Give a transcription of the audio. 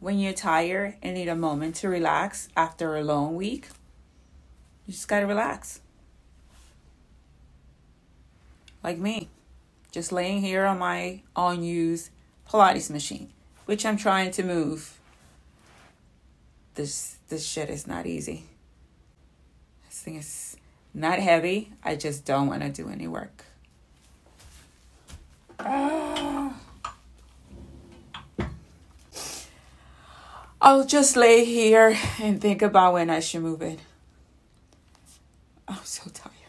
when you're tired and need a moment to relax after a long week, you just gotta relax. Like me, just laying here on my unused Pilates machine, which I'm trying to move. This this shit is not easy. This thing is not heavy. I just don't want to do any work. Ah. I'll just lay here and think about when I should move in. I'm so tired.